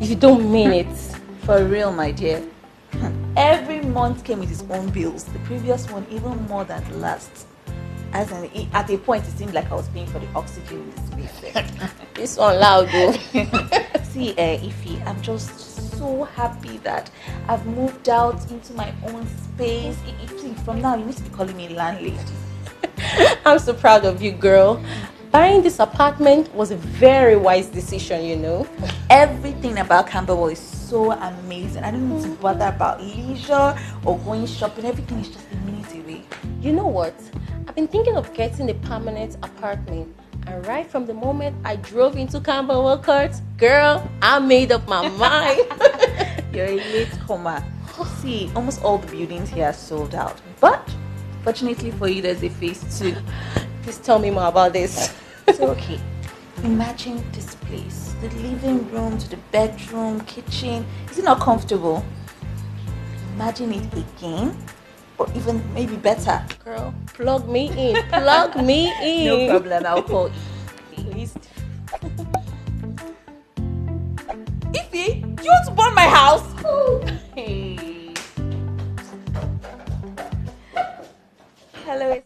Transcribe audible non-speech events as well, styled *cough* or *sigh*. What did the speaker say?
If you don't mean it. For real, my dear. Every month came with its own bills. The previous one even more than the last. As at a point, it seemed like I was paying for the oxygen in this place. *laughs* This one loud though. *laughs* See, uh, Ify, I'm just so happy that I've moved out into my own space. I- from now, you need to be calling me landlady. *laughs* I'm so proud of you, girl. Buying this apartment was a very wise decision, you know. Everything about Camberwall is so amazing. I don't need to bother about leisure or going shopping. Everything is just a minute away. You know what? I've been thinking of getting a permanent apartment. And right from the moment I drove into Camberwall Court, girl, I made up my mind. *laughs* You're a late comer. See, almost all the buildings here are sold out. But fortunately for you, there's a phase two. Please tell me more about this. So okay, imagine this place. The living room to the bedroom, kitchen. Is it not comfortable? Imagine it again. Or even maybe better. Girl, plug me in. Plug *laughs* me in. No problem, I'll call Please. Ify, you want to burn my house? Hey. Hello,